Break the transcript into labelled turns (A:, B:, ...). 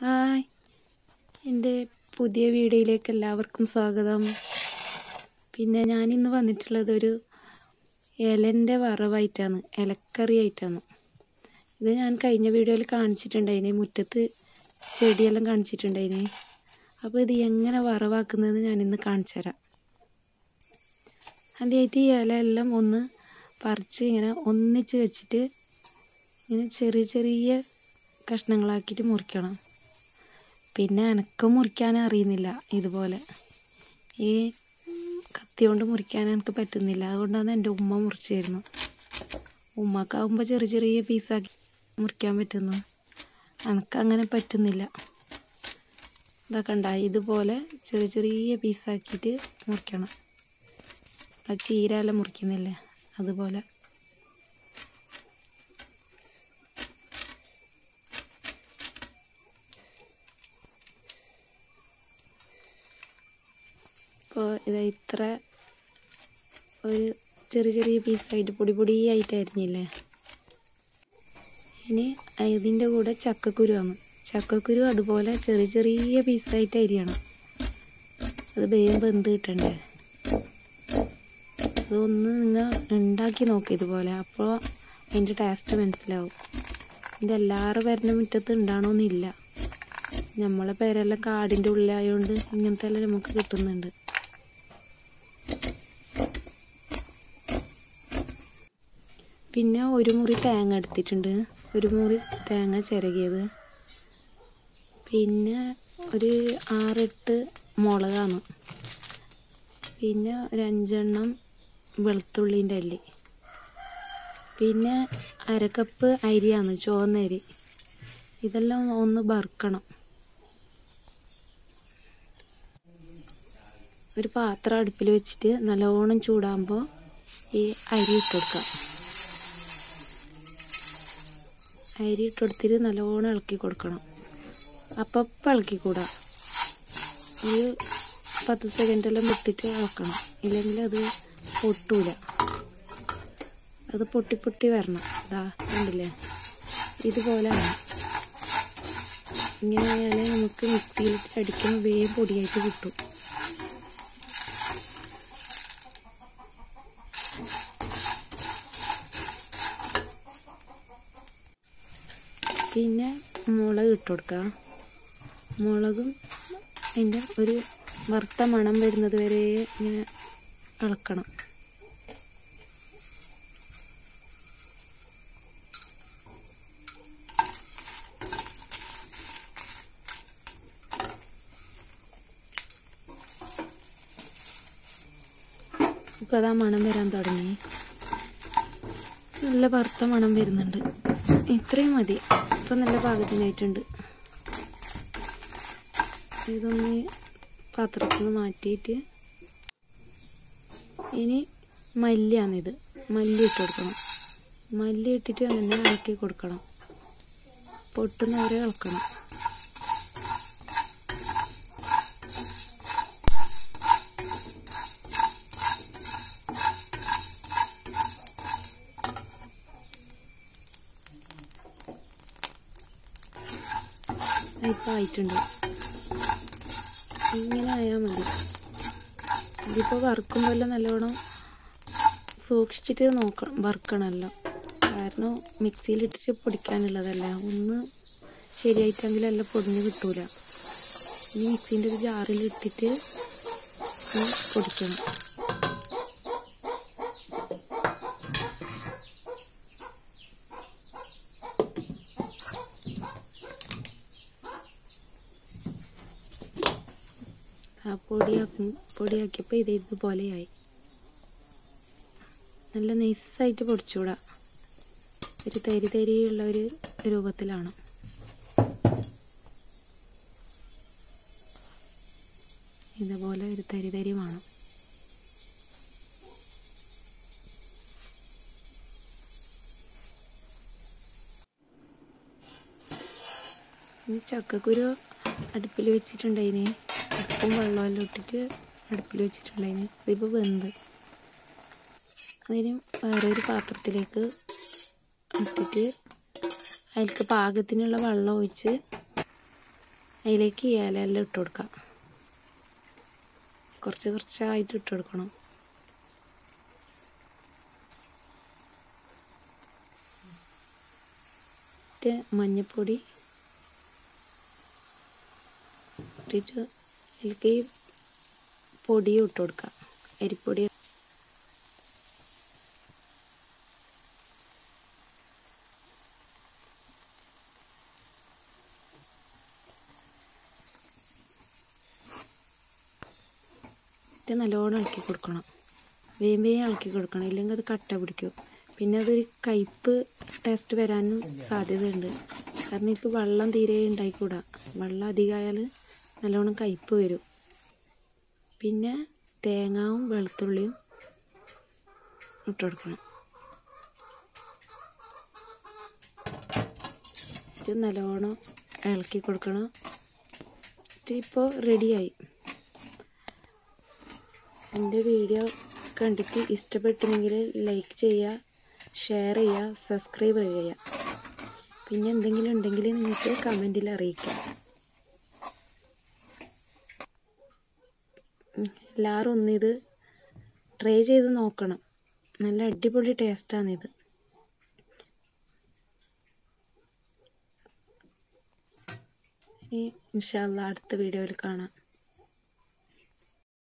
A: Hi. എന്റെ പുതിയ വീഡിയോയിലേക്ക് എല്ലാവർക്കും സ്വാഗതം. പിന്നെ ഞാനിന്ന് വന്നിട്ടുള്ളത് ഒരു ഇലന്റെ വറവായിട്ടാണ് ഇലക്കറി ആയിട്ടാണ് ഇത് ഞാൻ കഴിഞ്ഞ വീഡിയോയിൽ കാണിച്ചിട്ടുണ്ടായിനെ മുറ്റത്ത് ചെടിയെല്ലാം കാണിച്ചിട്ടുണ്ടായിനെ. അപ്പോൾ ഇത് എങ്ങനെ വറവാക്കുന്നതെന്ന് ഞാനിന്ന് കാണിച്ചു തരാം ആദ്യമായിട്ട് ഈ ഇല എല്ലാം ഒന്ന് പറിച്ച് ഇങ്ങനെ ഒന്നിച്ച് വെച്ചിട്ട് ഇങ്ങനെ ചെറിയ ചെറിയ കഷ്ണങ്ങളാക്കിയിട്ട് മുറിക്കണം. പിന്നെ എനക്ക് മുറിക്കാൻ അറിയുന്നില്ല ഇതുപോലെ. ഈ കത്തി കൊണ്ട് മുറിക്കാൻ എനിക്ക് പറ്റുന്നില്ല. അതുകൊണ്ടാണ് എന്റെ ഉമ്മ മുറിച്ചു തരുന്നത്. ഉമ്മക്കാവുമ്പോൾ ചെറിയ ചെറിയ പീസാക്കി മുറിക്കാൻ പറ്റുന്നു അങ്ങനെ പറ്റുന്നില്ല. ഇതൊക്കെ ഉണ്ടായി ഇതുപോലെ ചെറിയ ചെറിയ പീസാക്കിയിട്ട് മുറിക്കണം. ആ ചീരയെല്ലാം മുറിക്കുന്നില്ലേ? അതുപോലെ. ഇപ്പോൾ ഇത് ഇത്ര ഒരു ചെറിയ ചെറിയ പീസായിട്ട് പൊടി പൊടിയായിട്ട് അരിഞ്ഞില്ലേ? ഇനി ഇതിന്റെ കൂടെ ചക്കക്കുരു ആണ് ചക്കക്കുരു അതുപോലെ ചെറിയ ചെറിയ പീസായിട്ട് അരിയണം. അത് വേഗം വെന്ത് കിട്ടണ്ടേ? അതൊന്ന് നിങ്ങൾ ഉണ്ടാക്കി നോക്കി ഇതുപോലെ. അപ്പോൾ അതിന്റെ ടേസ്റ്റ് മനസ്സിലാവും. ഇത് എല്ലാവരും പേരുടെ മുറ്റത്ത് ഉണ്ടാകണമെന്നില്ല നമ്മളെ പേരെല്ലാം കാടിന്റെ ഉള്ളിലായതുകൊണ്ട് ഇങ്ങനത്തെ എല്ലാം നമുക്ക് കിട്ടുന്നുണ്ട്. പിന്നെ ഒരു മുറി തേങ്ങ എടുത്തിട്ടുണ്ട്. ഒരു മുറി തേങ്ങ ചിരകിയത്. പിന്നെ ഒരു ആറെട്ട് മുളകാണ്. പിന്നെ ഒരു അഞ്ചെണ്ണം വെളുത്തുള്ളീന്റെ അല്ലി. പിന്നെ അരക്കപ്പ് അരിയാണ് ചുവന്ന അരി. ഇതെല്ലാം ഒന്ന് വറുക്കണം. ഒരു പാത്രം അടുപ്പിൽ വെച്ചിട്ട് നല്ലോണം ചൂടാകുമ്പോൾ ഈ അരി ഇട്ട് കൊടുക്കാം. അരി ഇട്ട് കൊടുത്തിട്ട് നല്ലോണം ഇളക്കി കൊടുക്കണം. അപ്പം ഇളക്കിക്കൂടാ. ഒരു പത്ത് സെക്കൻഡെല്ലാം വിട്ടിട്ട് ഇളക്കണം. ഇല്ലെങ്കിൽ അത് പൊട്ടൂല. അത് പൊട്ടി പൊട്ടി വരണം. ഇതാ കണ്ടില്ലേ? ഇതുപോലെ ഇങ്ങനെ ആയാലേ നമുക്ക് മിക്സിയിലിട്ട് അടിക്കുമ്പോൾ വേഗം പൊടിയായിട്ട് കിട്ടും. പിന്നെ മുളക് ഇട്ട് കൊടുക്കുക. മുളകും അതിന്റെ ഒരു വറുത്ത മണം വരുന്നത് വരെ ഇങ്ങനെ ഇളക്കണം. ഇപ്പോൾ അതാ മണം വരാൻ തുടങ്ങി. നല്ല വറുത്ത മണം വരുന്നുണ്ട്. ഇത്രയും മതി. ഇപ്പം നല്ല പാകത്തിനായിട്ടുണ്ട്. ഇതൊന്ന് പാത്രത്തിൽ നിന്ന് മാറ്റിയിട്ട് ഇനി മല്ലിയാണിത്. മല്ലി ഇട്ട് കൊടുക്കണം. മല്ലി ഇട്ടിട്ട് അങ്ങനെ ഇളക്കി കൊടുക്കണം. പൊട്ടുന്നവരെ ഇളക്കണം. ഇപ്പം ആയിട്ടുണ്ട് ഇങ്ങനെ ആയാൽ മതി. ഇതിപ്പോൾ വറുക്കുമ്പോൾ നല്ലോണം സൂക്ഷിച്ചിട്ട് നോക്കണം വറുക്കണമല്ലോ കാരണം മിക്സിയിലിട്ടിട്ട് പൊടിക്കാനുള്ളതല്ല. ഒന്ന് ശരിയായിട്ടെങ്കിലല്ല പൊടിഞ്ഞ് കിട്ടൂല. ഈ മിക്സീന്റെ ഒരു ജാറിലിട്ടിട്ട് പൊടിക്കണം ആ പൊടിയാക്കും പൊടിയാക്കിയപ്പോൾ ഇത് ഇതുപോലെയായി. നല്ല നൈസായിട്ട് പൊടിച്ചൂടാ. ഒരു തരി തരിയുള്ള ഒരു രൂപത്തിലാണ്. ഇതുപോലെ ഒരു തരി തരി വേണം. ഈ ചക്കക്കുരു അടുപ്പിൽ വെച്ചിട്ടുണ്ടായിന് ഉപ്പും വെള്ളമെല്ലാം ഇട്ടിട്ട് അടുപ്പിൽ വെച്ചിട്ടുണ്ടായിന് ഇതിപ്പോൾ വെന്ത്. അതിന് ഒരു പാത്രത്തിലേക്ക് ഇട്ടിട്ട് അതിലേക്ക് പാകത്തിനുള്ള വെള്ളം ഒഴിച്ച് അതിലേക്ക് ഏലെല്ലാം ഇട്ട് കൊടുക്കാം. കുറച്ച് കുറച്ചായിട്ട് ഇട്ട് കൊടുക്കണം. മഞ്ഞപ്പൊടി ഇട്ടിട്ട് അതിലേക്ക് ഈ പൊടിയും ഇട്ട് കൊടുക്കാം. അരിപ്പൊടി ഇത് നല്ലോണം ഇളക്കി കൊടുക്കണം. വേം വേം ഇളക്കി കൊടുക്കണം. ഇല്ലെങ്കിൽ അത് കട്ട പിടിക്കും. പിന്നെ അതൊരു കയ്പ്പ് ടേസ്റ്റ് വരാനും സാധ്യതയുണ്ട്. കാരണം ഇപ്പോൾ വെള്ളം തീരെ ഉണ്ടായിക്കൂടാ. വെള്ളം അധികമായാൽ നല്ലോണം കയ്പ്പ് വരും. പിന്നെ തേങ്ങാവും വെളുത്തുള്ളിയും ഇട്ട് കൊടുക്കണം. ഇത് നല്ലോണം ഇളക്കി കൊടുക്കണം. ഇപ്പോൾ റെഡിയായി എന്റെ വീഡിയോ കണ്ടിട്ട് ഇഷ്ടപ്പെട്ടില്ലെങ്കിൽ ലൈക്ക് ചെയ്യുക ഷെയർ ചെയ്യുക സബ്സ്ക്രൈബ് ചെയ്യുക. പിന്നെ എന്തെങ്കിലും ഉണ്ടെങ്കിൽ നിങ്ങൾക്ക് കമന്റിൽ അറിയിക്കാം. എല്ലാവരും ഒന്നിത് ട്രൈ ചെയ്ത് നോക്കണം. നല്ല അടിപൊളി ടേസ്റ്റാണിത് ഇൻഷാല്ല അടുത്ത വീഡിയോയിൽ കാണാം.